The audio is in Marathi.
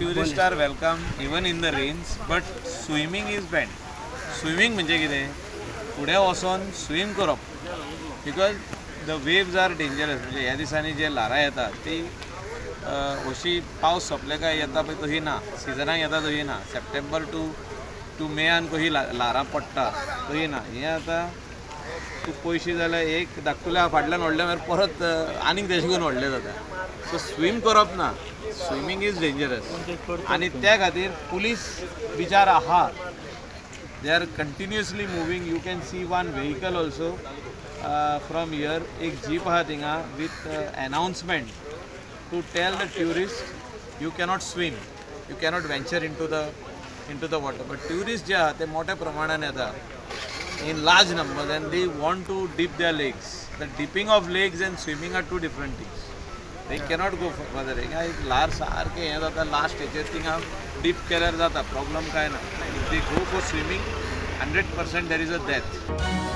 Tourist are welcome even in the rains but swimming is bad swimming म्हणजे कितें? फुडें वचोन स्विम करप because the waves are dangerous म्हणजे ह्या दिसांनी जे ल्हारां येतात ती अशी पावस सोंपले काय येता पळय तशी ना. सिजनाक येता तशी ना. सप्टेंबर टू टू मेयान कशी ला- ल्हारां पडटा तशी ना. हें आतां तूं पयशी जाल्यार एक धाकटुल्या फाटल्यान व्हडले परत आनीक तेशें करून व्हडले जाता सो स्विम करप ना. स्विमींग इज डेंजरस आनी त्या खातीर पुलीस बिचार आहा they are continuously moving you can see one vehicle also from here एक जीप आहा थिंगा with announcement to tell the tourist you cannot swim you cannot venture into the into the water but tourist जे आहा ते मोठ्या प्रमाणान येता in large numbers and they want to dip their legs. The dipping of legs and swimming are two different things. They cannot go further. हिंगा एक ल्हार सारकें हें जाता लास्ट हेचेर थिंगा डीप केल्यार जाता प्रॉब्लम काय ना if they go for swimming hundred percent there is a death